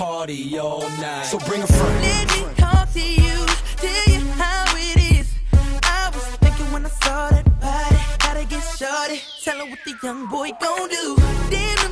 party all night. So bring a friend. Let me talk to you, tell you how it is. I was thinking when I saw that body, gotta get shorty. Tell her what the young boy gon' do. Damn.